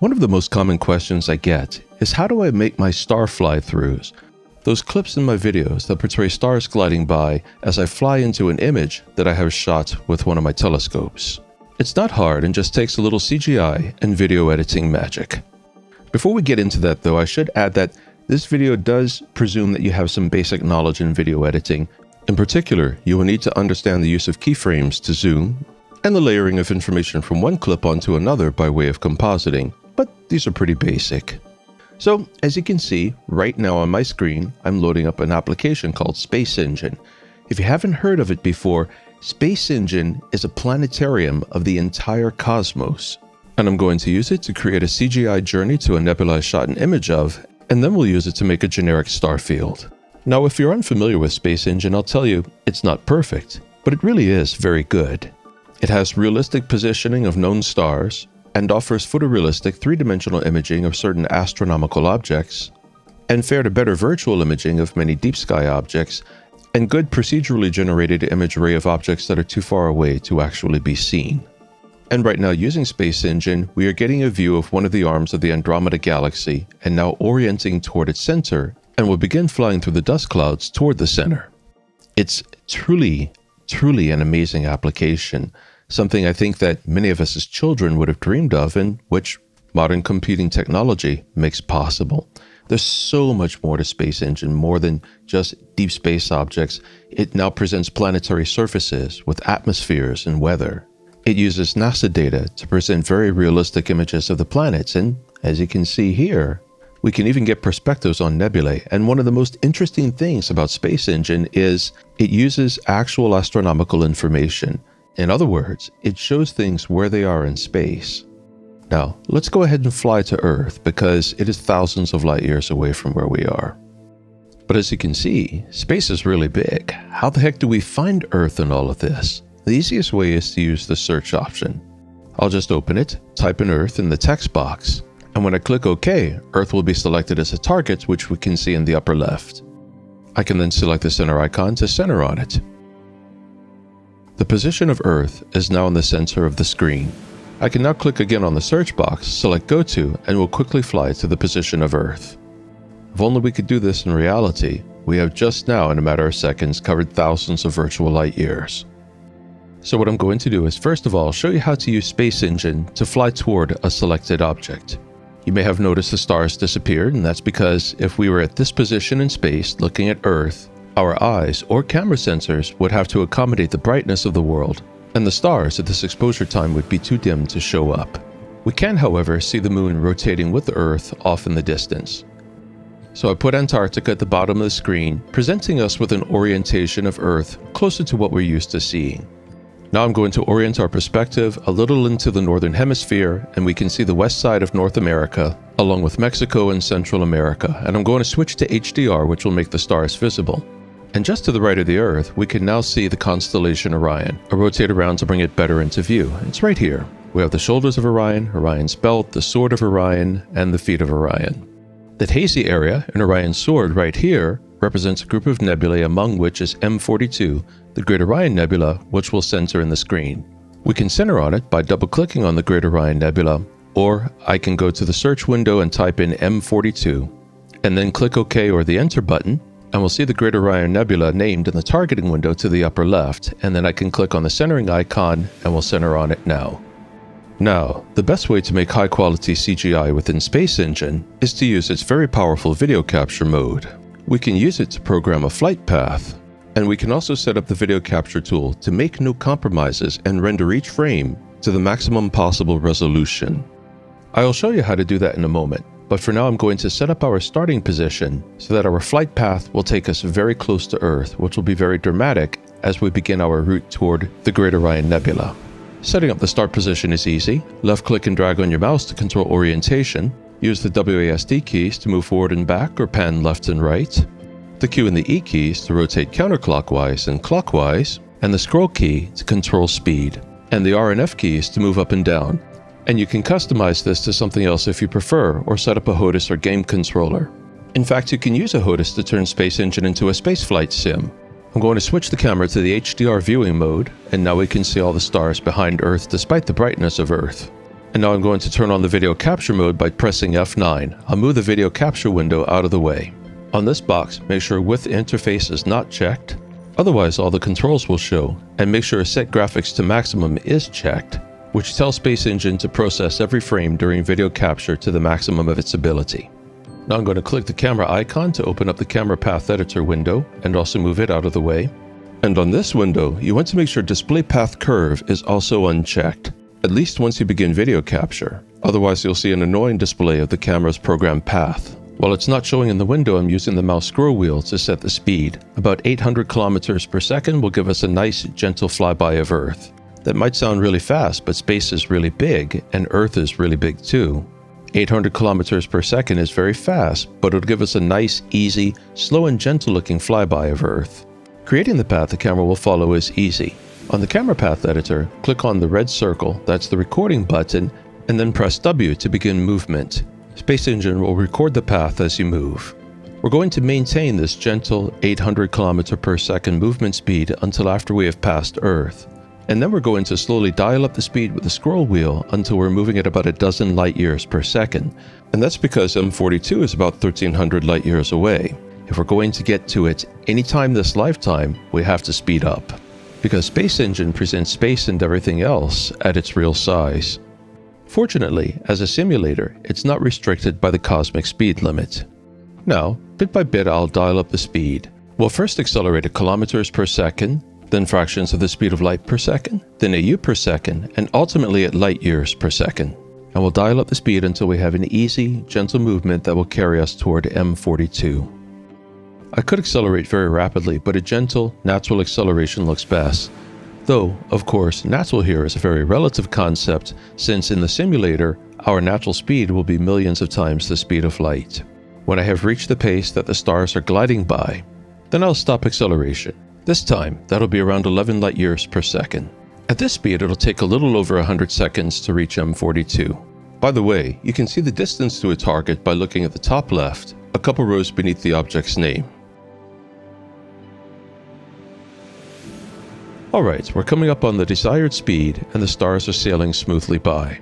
One of the most common questions I get is how do I make my star fly-throughs? Those clips in my videos that portray stars gliding by as I fly into an image that I have shot with one of my telescopes. It's not hard and just takes a little CGI and video editing magic. Before we get into that though, I should add that this video does presume that you have some basic knowledge in video editing. In particular, you will need to understand the use of keyframes to zoom, and the layering of information from one clip onto another by way of compositing but these are pretty basic. So, as you can see, right now on my screen, I'm loading up an application called Space Engine. If you haven't heard of it before, Space Engine is a planetarium of the entire cosmos. And I'm going to use it to create a CGI journey to a nebula I shot an image of, and then we'll use it to make a generic star field. Now, if you're unfamiliar with Space Engine, I'll tell you, it's not perfect, but it really is very good. It has realistic positioning of known stars, and offers photorealistic three-dimensional imaging of certain astronomical objects, and fair to better virtual imaging of many deep sky objects, and good procedurally generated imagery of objects that are too far away to actually be seen. And right now using Space Engine, we are getting a view of one of the arms of the Andromeda Galaxy and now orienting toward its center and will begin flying through the dust clouds toward the center. It's truly, truly an amazing application something I think that many of us as children would have dreamed of and which modern computing technology makes possible. There's so much more to Space Engine, more than just deep space objects. It now presents planetary surfaces with atmospheres and weather. It uses NASA data to present very realistic images of the planets, and as you can see here, we can even get perspectives on nebulae. And one of the most interesting things about Space Engine is it uses actual astronomical information. In other words, it shows things where they are in space. Now, let's go ahead and fly to Earth because it is thousands of light years away from where we are. But as you can see, space is really big. How the heck do we find Earth in all of this? The easiest way is to use the search option. I'll just open it, type in Earth in the text box, and when I click OK, Earth will be selected as a target which we can see in the upper left. I can then select the center icon to center on it. The position of Earth is now in the center of the screen. I can now click again on the search box, select Go To, and will quickly fly to the position of Earth. If only we could do this in reality, we have just now in a matter of seconds covered thousands of virtual light years. So what I'm going to do is first of all show you how to use Space Engine to fly toward a selected object. You may have noticed the stars disappeared and that's because if we were at this position in space looking at Earth, our eyes or camera sensors would have to accommodate the brightness of the world, and the stars at this exposure time would be too dim to show up. We can, however, see the moon rotating with the Earth off in the distance. So I put Antarctica at the bottom of the screen, presenting us with an orientation of Earth closer to what we're used to seeing. Now I'm going to orient our perspective a little into the northern hemisphere and we can see the west side of North America along with Mexico and Central America and I'm going to switch to HDR which will make the stars visible. And just to the right of the Earth, we can now see the constellation Orion. I'll rotate around to bring it better into view. It's right here. We have the shoulders of Orion, Orion's belt, the sword of Orion, and the feet of Orion. That hazy area in Orion's sword right here represents a group of nebulae among which is M42, the Great Orion Nebula, which will center in the screen. We can center on it by double-clicking on the Great Orion Nebula, or I can go to the search window and type in M42, and then click OK or the Enter button, and we'll see the Great Orion Nebula named in the targeting window to the upper left, and then I can click on the centering icon and we'll center on it now. Now, the best way to make high quality CGI within Space Engine is to use its very powerful video capture mode. We can use it to program a flight path, and we can also set up the video capture tool to make no compromises and render each frame to the maximum possible resolution. I'll show you how to do that in a moment, but for now I'm going to set up our starting position so that our flight path will take us very close to Earth, which will be very dramatic as we begin our route toward the Great Orion Nebula. Setting up the start position is easy. Left click and drag on your mouse to control orientation. Use the WASD keys to move forward and back or pan left and right. The Q and the E keys to rotate counterclockwise and clockwise. And the scroll key to control speed. And the R and F keys to move up and down and you can customize this to something else if you prefer, or set up a HOTAS or game controller. In fact, you can use a HOTAS to turn Space Engine into a spaceflight sim. I'm going to switch the camera to the HDR viewing mode, and now we can see all the stars behind Earth despite the brightness of Earth. And now I'm going to turn on the video capture mode by pressing F9. I'll move the video capture window out of the way. On this box, make sure width interface is not checked. Otherwise, all the controls will show. And make sure set graphics to maximum is checked, which tells Space Engine to process every frame during video capture to the maximum of its ability. Now I'm going to click the camera icon to open up the camera path editor window and also move it out of the way. And on this window, you want to make sure display path curve is also unchecked, at least once you begin video capture. Otherwise, you'll see an annoying display of the camera's program path. While it's not showing in the window, I'm using the mouse scroll wheel to set the speed. About 800 kilometers per second will give us a nice, gentle flyby of Earth. That might sound really fast, but space is really big, and Earth is really big too. 800 kilometers per second is very fast, but it'll give us a nice, easy, slow and gentle looking flyby of Earth. Creating the path the camera will follow is easy. On the camera path editor, click on the red circle, that's the recording button, and then press W to begin movement. Space Engine will record the path as you move. We're going to maintain this gentle 800 km per second movement speed until after we have passed Earth. And then we're going to slowly dial up the speed with the scroll wheel until we're moving at about a dozen light years per second. And that's because M42 is about 1300 light years away. If we're going to get to it anytime this lifetime, we have to speed up. Because Space Engine presents space and everything else at its real size. Fortunately, as a simulator, it's not restricted by the cosmic speed limit. Now, bit by bit I'll dial up the speed. We'll first accelerate at kilometers per second, then fractions of the speed of light per second, then AU per second, and ultimately at light years per second. And we'll dial up the speed until we have an easy, gentle movement that will carry us toward M42. I could accelerate very rapidly, but a gentle, natural acceleration looks best. Though, of course, natural here is a very relative concept, since in the simulator, our natural speed will be millions of times the speed of light. When I have reached the pace that the stars are gliding by, then I'll stop acceleration. This time, that'll be around 11 light years per second. At this speed, it'll take a little over 100 seconds to reach M42. By the way, you can see the distance to a target by looking at the top left, a couple rows beneath the object's name. Alright, we're coming up on the desired speed and the stars are sailing smoothly by.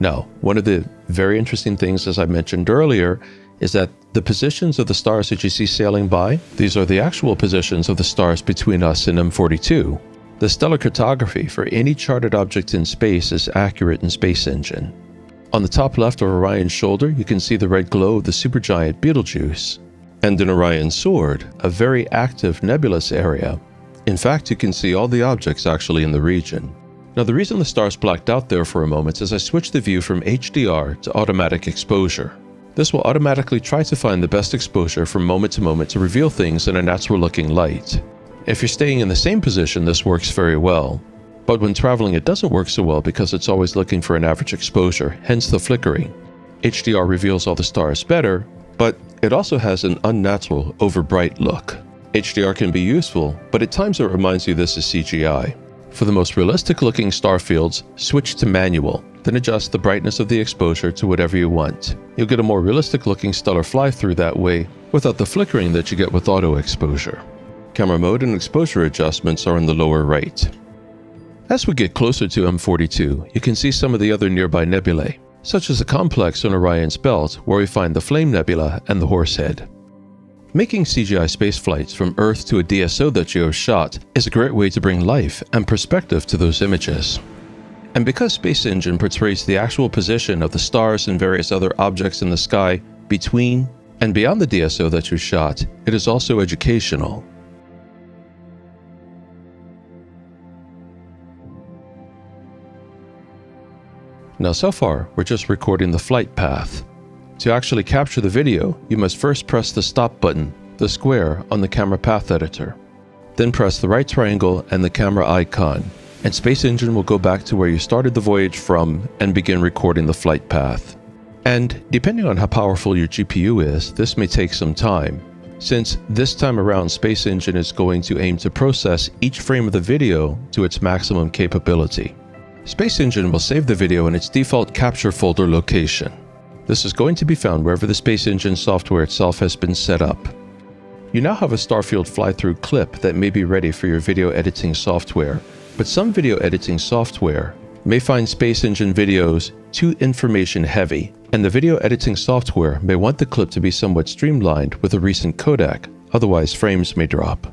Now, one of the very interesting things, as I mentioned earlier, is that the positions of the stars that you see sailing by, these are the actual positions of the stars between us and M42. The stellar cartography for any charted object in space is accurate in Space Engine. On the top left of Orion's shoulder, you can see the red glow of the supergiant Betelgeuse. And in Orion's sword, a very active nebulous area in fact, you can see all the objects actually in the region. Now the reason the stars blacked out there for a moment is I switched the view from HDR to automatic exposure. This will automatically try to find the best exposure from moment to moment to reveal things in a natural looking light. If you're staying in the same position, this works very well. But when traveling, it doesn't work so well because it's always looking for an average exposure, hence the flickering. HDR reveals all the stars better, but it also has an unnatural, overbright look. HDR can be useful, but at times it reminds you this is CGI. For the most realistic looking star fields, switch to manual, then adjust the brightness of the exposure to whatever you want. You'll get a more realistic looking stellar fly-through that way, without the flickering that you get with auto exposure. Camera mode and exposure adjustments are in the lower right. As we get closer to M42, you can see some of the other nearby nebulae, such as the complex on Orion's belt where we find the Flame Nebula and the Horsehead. Making CGI spaceflights from Earth to a DSO that you have shot is a great way to bring life and perspective to those images. And because Space Engine portrays the actual position of the stars and various other objects in the sky between and beyond the DSO that you shot, it is also educational. Now so far, we're just recording the flight path, to actually capture the video, you must first press the stop button, the square, on the camera path editor. Then press the right triangle and the camera icon, and Space Engine will go back to where you started the voyage from and begin recording the flight path. And depending on how powerful your GPU is, this may take some time, since this time around Space Engine is going to aim to process each frame of the video to its maximum capability. Space Engine will save the video in its default capture folder location. This is going to be found wherever the Space Engine software itself has been set up. You now have a Starfield fly-through clip that may be ready for your video editing software, but some video editing software may find Space Engine videos too information heavy, and the video editing software may want the clip to be somewhat streamlined with a recent codec, otherwise frames may drop.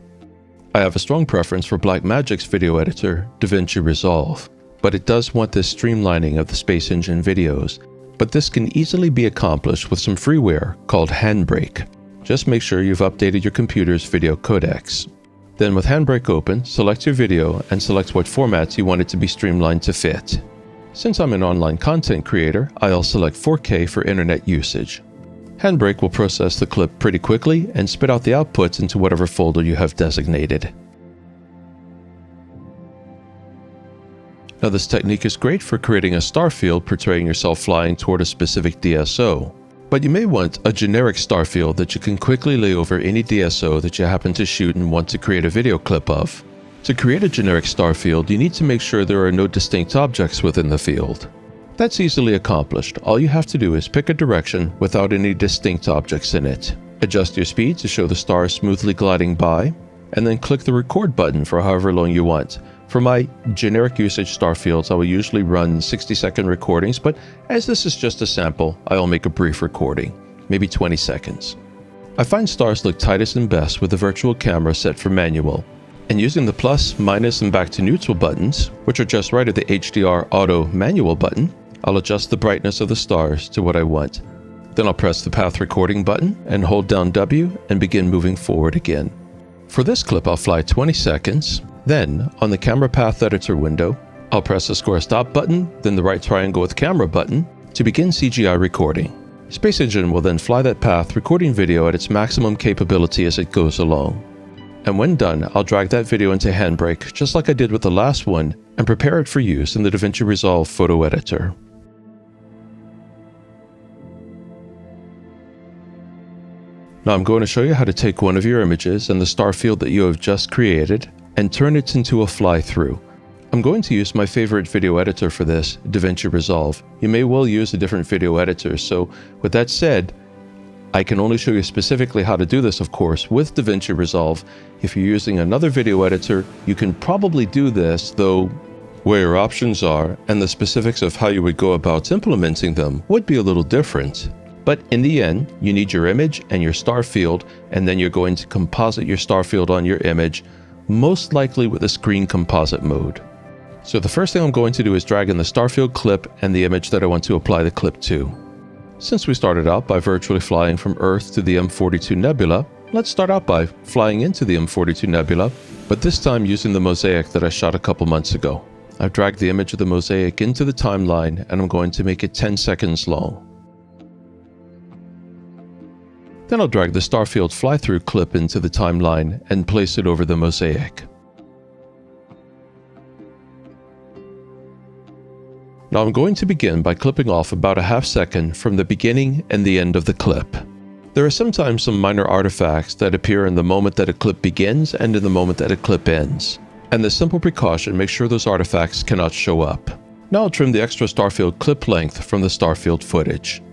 I have a strong preference for Blackmagic's video editor, DaVinci Resolve, but it does want this streamlining of the Space Engine videos, but this can easily be accomplished with some freeware called Handbrake. Just make sure you've updated your computer's video codecs. Then with Handbrake open, select your video and select what formats you want it to be streamlined to fit. Since I'm an online content creator, I'll select 4K for internet usage. Handbrake will process the clip pretty quickly and spit out the outputs into whatever folder you have designated. Now this technique is great for creating a star field portraying yourself flying toward a specific DSO, but you may want a generic star field that you can quickly lay over any DSO that you happen to shoot and want to create a video clip of. To create a generic star field, you need to make sure there are no distinct objects within the field. That's easily accomplished. All you have to do is pick a direction without any distinct objects in it. Adjust your speed to show the star smoothly gliding by, and then click the record button for however long you want. For my generic usage star fields, I will usually run 60 second recordings, but as this is just a sample, I'll make a brief recording, maybe 20 seconds. I find stars look tightest and best with the virtual camera set for manual, and using the plus, minus, and back to neutral buttons, which are just right of the HDR auto manual button, I'll adjust the brightness of the stars to what I want. Then I'll press the path recording button and hold down W and begin moving forward again. For this clip, I'll fly 20 seconds. Then, on the camera path editor window, I'll press the square stop button, then the right triangle with camera button to begin CGI recording. Space Engine will then fly that path recording video at its maximum capability as it goes along. And when done, I'll drag that video into Handbrake just like I did with the last one and prepare it for use in the DaVinci Resolve photo editor. Now I'm going to show you how to take one of your images and the star field that you have just created and turn it into a fly-through. I'm going to use my favorite video editor for this, DaVinci Resolve. You may well use a different video editor, so with that said, I can only show you specifically how to do this, of course, with DaVinci Resolve. If you're using another video editor, you can probably do this, though where your options are and the specifics of how you would go about implementing them would be a little different. But in the end, you need your image and your star field, and then you're going to composite your star field on your image, most likely with a screen composite mode. So the first thing I'm going to do is drag in the starfield clip and the image that I want to apply the clip to. Since we started out by virtually flying from Earth to the M42 Nebula, let's start out by flying into the M42 Nebula, but this time using the mosaic that I shot a couple months ago. I've dragged the image of the mosaic into the timeline and I'm going to make it 10 seconds long. Then I'll drag the Starfield fly-through clip into the timeline and place it over the mosaic. Now I'm going to begin by clipping off about a half second from the beginning and the end of the clip. There are sometimes some minor artifacts that appear in the moment that a clip begins and in the moment that a clip ends. And the simple precaution makes sure those artifacts cannot show up. Now I'll trim the extra Starfield clip length from the Starfield footage.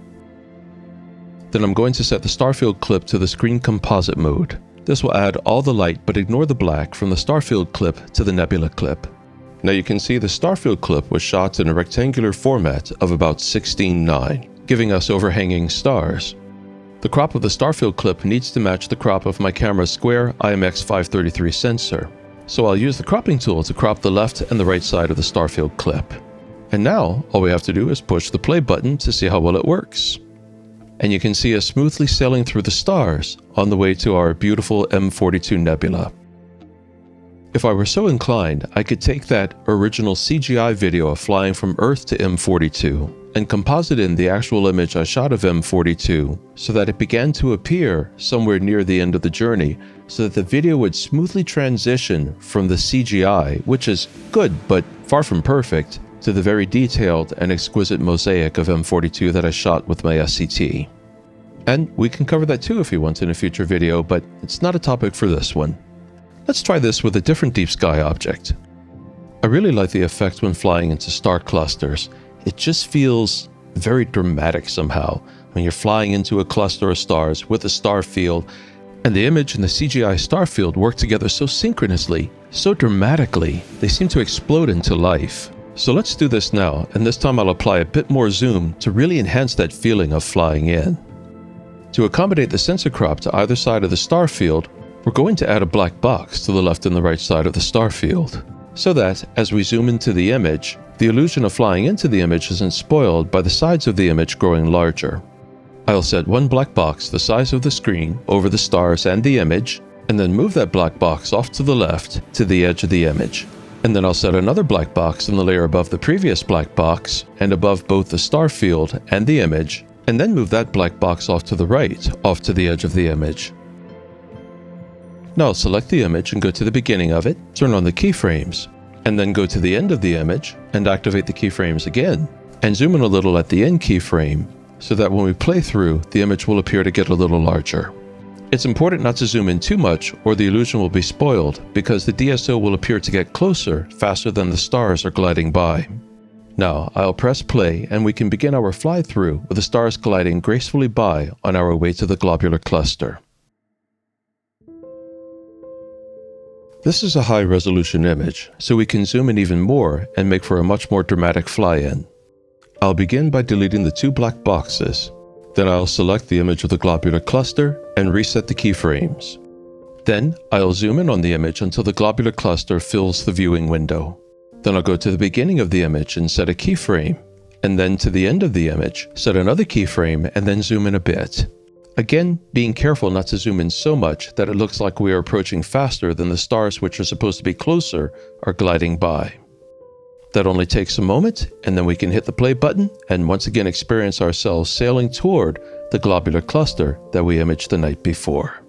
Then I'm going to set the Starfield clip to the screen composite mode. This will add all the light but ignore the black from the Starfield clip to the Nebula clip. Now you can see the Starfield clip was shot in a rectangular format of about 16:9, giving us overhanging stars. The crop of the Starfield clip needs to match the crop of my camera's square IMX533 sensor, so I'll use the cropping tool to crop the left and the right side of the Starfield clip. And now, all we have to do is push the play button to see how well it works and you can see us smoothly sailing through the stars on the way to our beautiful M42 nebula. If I were so inclined, I could take that original CGI video of flying from Earth to M42 and composite in the actual image I shot of M42 so that it began to appear somewhere near the end of the journey so that the video would smoothly transition from the CGI, which is good but far from perfect, to the very detailed and exquisite mosaic of M42 that I shot with my SCT. And we can cover that too if you want in a future video, but it's not a topic for this one. Let's try this with a different deep sky object. I really like the effect when flying into star clusters. It just feels very dramatic somehow when you're flying into a cluster of stars with a star field, and the image and the CGI star field work together so synchronously, so dramatically, they seem to explode into life. So let's do this now, and this time I'll apply a bit more zoom to really enhance that feeling of flying in. To accommodate the sensor crop to either side of the star field, we're going to add a black box to the left and the right side of the star field, so that, as we zoom into the image, the illusion of flying into the image isn't spoiled by the sides of the image growing larger. I'll set one black box the size of the screen over the stars and the image, and then move that black box off to the left to the edge of the image. And then I'll set another black box in the layer above the previous black box and above both the star field and the image, and then move that black box off to the right, off to the edge of the image. Now I'll select the image and go to the beginning of it, turn on the keyframes, and then go to the end of the image and activate the keyframes again, and zoom in a little at the end keyframe so that when we play through, the image will appear to get a little larger. It's important not to zoom in too much or the illusion will be spoiled because the DSO will appear to get closer faster than the stars are gliding by. Now, I'll press play and we can begin our fly through with the stars gliding gracefully by on our way to the globular cluster. This is a high resolution image, so we can zoom in even more and make for a much more dramatic fly-in. I'll begin by deleting the two black boxes then I'll select the image of the globular cluster and reset the keyframes. Then I'll zoom in on the image until the globular cluster fills the viewing window. Then I'll go to the beginning of the image and set a keyframe, and then to the end of the image, set another keyframe and then zoom in a bit. Again, being careful not to zoom in so much that it looks like we are approaching faster than the stars which are supposed to be closer are gliding by. That only takes a moment, and then we can hit the play button and once again experience ourselves sailing toward the globular cluster that we imaged the night before.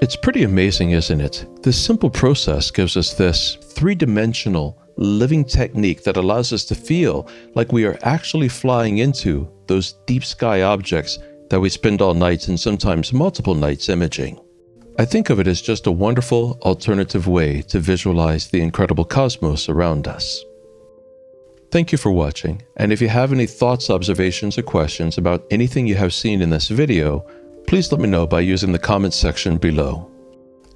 It's pretty amazing, isn't it? This simple process gives us this three dimensional living technique that allows us to feel like we are actually flying into those deep sky objects that we spend all night and sometimes multiple nights imaging. I think of it as just a wonderful alternative way to visualize the incredible cosmos around us. Thank you for watching, and if you have any thoughts, observations, or questions about anything you have seen in this video, please let me know by using the comments section below.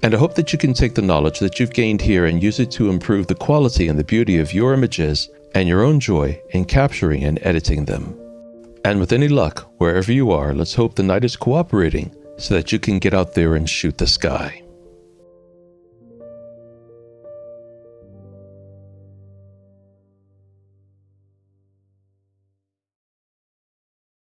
And I hope that you can take the knowledge that you've gained here and use it to improve the quality and the beauty of your images and your own joy in capturing and editing them. And with any luck, wherever you are, let's hope the night is cooperating so that you can get out there and shoot the sky.